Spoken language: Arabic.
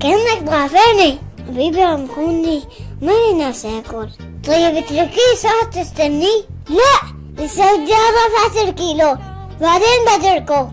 كأنك ضعفاني حبيبي يا ماني ما ناس أكل. طيب اتركيه ساعة تستني؟ لا لسه بدي اضعف عشر كيلو. بعدين بتركه